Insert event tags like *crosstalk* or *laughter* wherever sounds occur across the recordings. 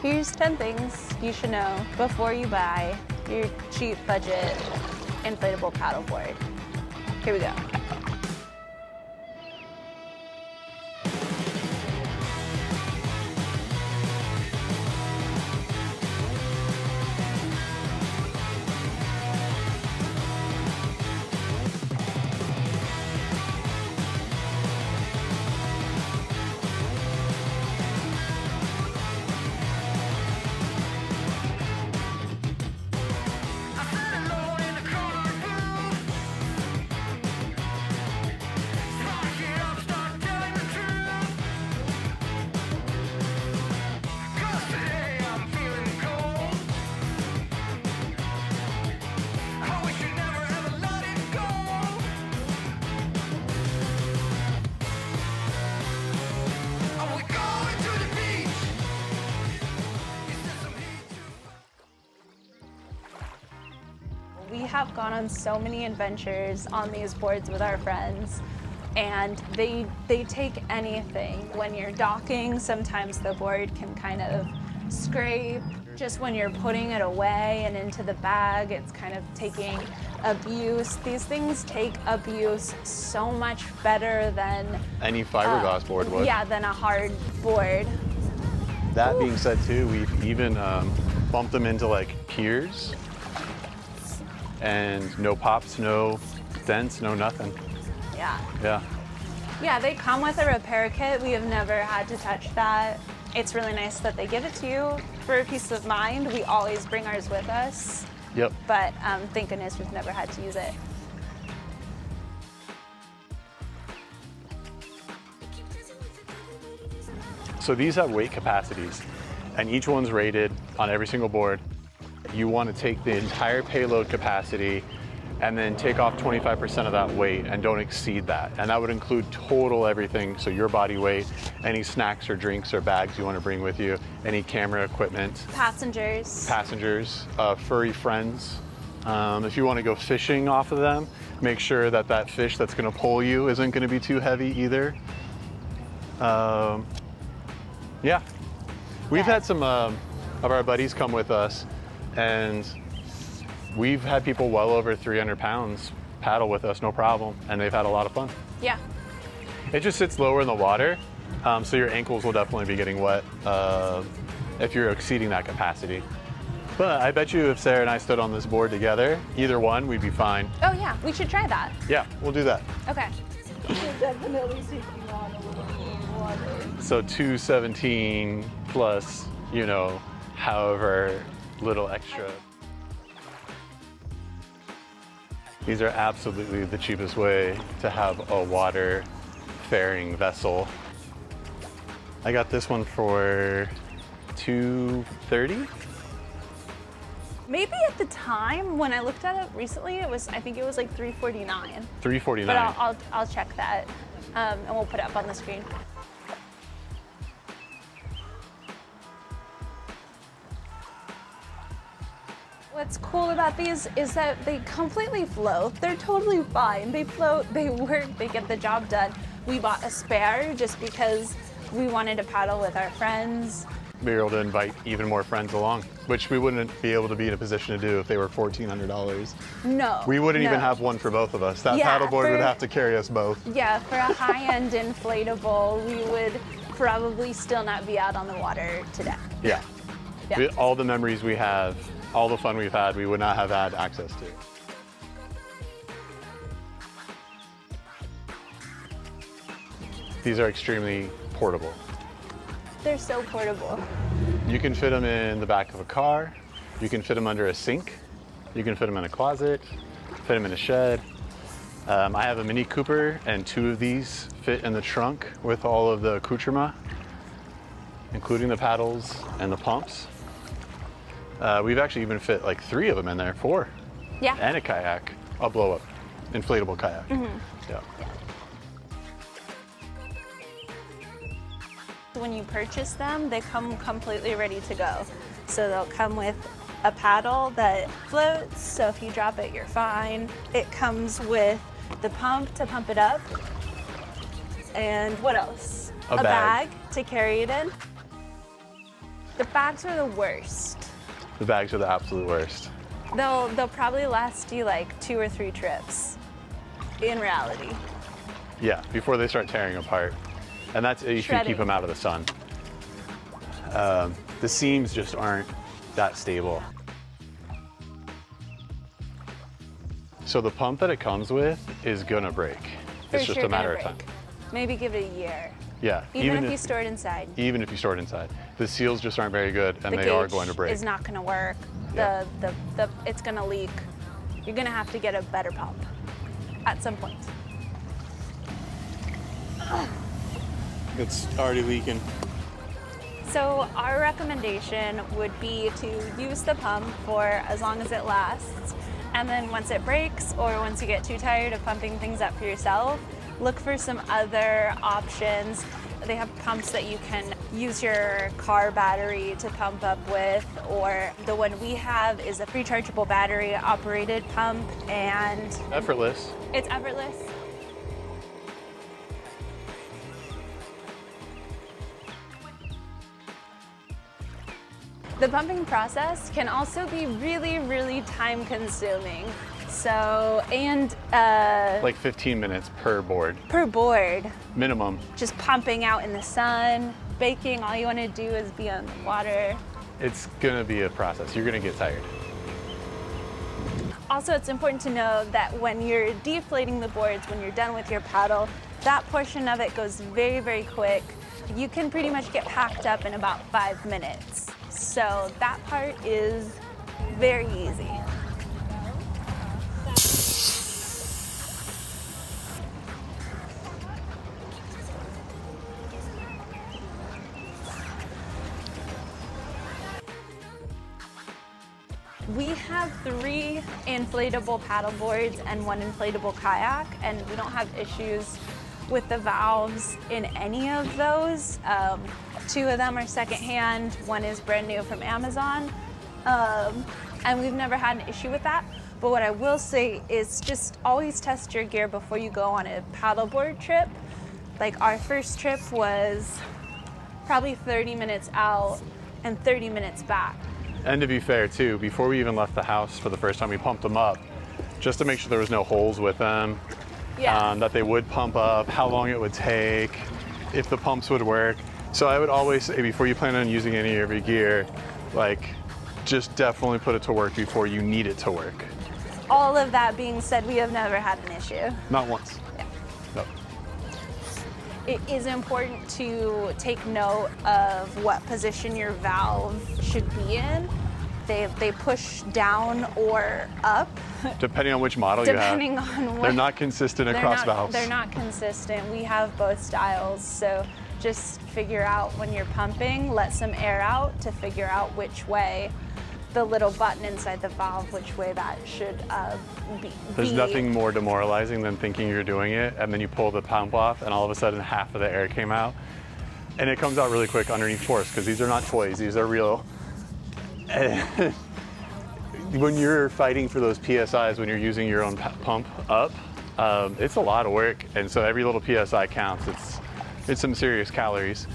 Here's 10 things you should know before you buy your cheap budget inflatable paddleboard. Here we go. We have gone on so many adventures on these boards with our friends and they they take anything. When you're docking, sometimes the board can kind of scrape. Just when you're putting it away and into the bag, it's kind of taking abuse. These things take abuse so much better than Any fiberglass uh, board would. Yeah, than a hard board. That being said, too, we've even um, bumped them into like piers, and no pops, no dents, no nothing. Yeah. Yeah. Yeah, they come with a repair kit. We have never had to touch that. It's really nice that they give it to you for peace of mind. We always bring ours with us, Yep. but um, thank goodness we've never had to use it. So these have weight capacities, and each one's rated on every single board. You want to take the entire payload capacity and then take off 25% of that weight and don't exceed that. And that would include total everything, so your body weight, any snacks or drinks or bags you want to bring with you, any camera equipment, Passengers. passengers, uh, furry friends. Um, if you want to go fishing off of them, make sure that that fish that's going to pull you isn't going to be too heavy either. Um, yeah, we've Yeah. had some um, of our buddies come with us, and we've had people well over 300 pounds paddle with us, no problem, and they've had a lot of fun. yeah. It just sits lower in the water, um, so your ankles will definitely be getting wet uh, if you're exceeding that capacity. But I bet you if Sarah and I stood on this board together, either one, we'd be fine. Oh yeah, we should try that. Yeah, we'll do that. Okay. definitely taking on a little more water. So 217 plus, you know, however little extra. These are absolutely the cheapest way to have a water faring vessel. I got this one for 230. Maybe at the time when I looked at it recently, it was I think it was like 349. 349. But I'll I'll, I'll check that, um, and we'll put it up on the screen. What's cool about these is that they completely float. They're totally fine. They float, they *laughs* work, they get the job done. We bought a spare just because we wanted to paddle with our friends. be able to invite even more friends along, which we wouldn't be able to be in a position to do if they were $1,400. No. We wouldn't even have one for both of us. That Yeah, paddleboard would have to carry us both. Yeah, for a *laughs* high-end inflatable, we would probably still not be out on the water today. Yeah. Yeah. We- all the memories we have, all the fun we've had, we would not have had access to. These are extremely portable. They're so portable. You can fit them in the back of a car. You can fit them under a sink. You can fit them in a closet. Fit them in a shed. Um, I have a Mini Cooper, and two of these fit in the trunk with all of the accoutrement, including the paddles and the pumps. Uh, we've actually even fit like three of them in there, four, Yeah. and a kayak, a blow up, inflatable kayak. Yeah. When you purchase them, they come completely ready to go. So they'll come with a paddle that floats, so if you drop it, you're fine. It comes with the pump to pump it up. And what else? A bag. to carry it in. The bags are the worst. The bags are the absolute worst. They'll they'll probably last you like two or three trips. In reality. Yeah, before they start tearing apart. And that's if you Shredding. keep them out of the sun. Um, the seams just aren't that stable. So the pump that it comes with is gonna break. For it's just sure a matter of time. Maybe give it a year. Yeah, Even, if, you store it inside. even if you store it inside, the seals just aren't very good, and the they are going to break. is not going to work. Yeah. The, the, the, it's going to leak. You're going to have to get a better pump at some point. *sighs* It's already leaking. So our recommendation would be to use the pump for as long as it lasts. And then once it breaks or once you get too tired of pumping things up for yourself, look for some other options. They have pumps that you can use your car battery to pump up with, or the one we have is a rechargeable battery operated pump and Effortless. it's effortless. The pumping process can also be really, really time consuming. So, and uh, Like 15 minutes per board, per board, minimum. just pumping out in the sun, baking, all you want to do is be on the water. It's gonna be a process. You're gonna get tired. Also, it's important to know that when you're deflating the boards, when you're done with your paddle, that portion of it goes very, very quick. You can pretty much get packed up in about five minutes. So that part is very easy. Have three inflatable paddle boards and one inflatable kayak, and we don't have issues with the valves in any of those. Um, two of them are secondhand, one is brand new from Amazon, um, and we've never had an issue with that. But what I will say is just always test your gear before you go on a paddleboard trip. Like our first trip was probably 30 minutes out and 30 minutes back. And to be fair, too, before we even left the house for the first time, we pumped them up just to make sure there was no holes with them, Yeah. um, that they would pump up, how long it would take, if the pumps would work. So I would always say before you plan on using any of your gear, like just definitely put it to work before you need it to work. All of that being said, we have never had an issue. Not once. It is important to take note of what position your valve should be in. They, they push down or up, *laughs* Depending on which model depending you have. on what. They're not consistent they're across not, valves. They're not consistent. We have both styles, so just figure out when you're pumping, let some air out to figure out which way the little button inside the valve, which way that should uh, be. There's nothing more demoralizing than thinking you're doing it and then you pull the pump off and all of a sudden half of the air came out. And it comes out really quick underneath force because these are not toys, these are real. And *laughs* when you're fighting for those PSIs, when you're using your own pu- pump up, um, it's a lot of work. And so every little PSI counts. It's, it's some serious calories.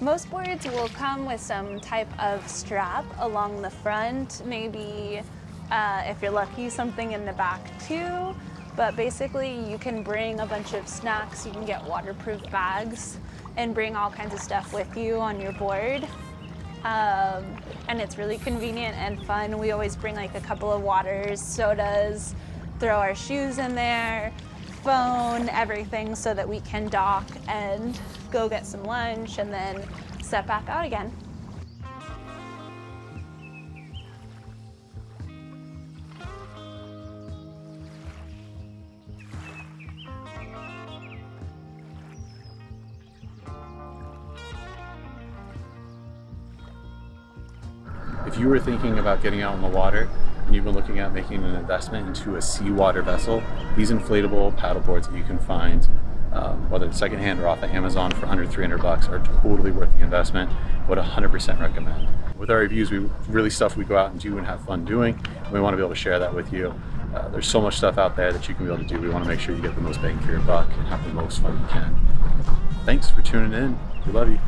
Most boards will come with some type of strap along the front, maybe uh, if you're lucky, something in the back too. But basically, you can bring a bunch of snacks, you can get waterproof bags, and bring all kinds of stuff with you on your board. Um, and it's really convenient and fun. We always bring like a couple of waters, sodas, throw our shoes in there, phone, everything so that we can dock and go get some lunch and then step back out again. If you were thinking about getting out on the water and you've been looking at making an investment into a seawater vessel, these inflatable paddle boards that you can find, um, whether it's secondhand or off of Amazon for under 300 bucks, are totally worth the investment. Would 100% recommend. With our reviews, we really stuff we go out and do and have fun doing. We want to be able to share that with you. Uh, there's so much stuff out there that you can be able to do. We want to make sure you get the most bang for your buck and have the most fun you can. Thanks for tuning in. We love you.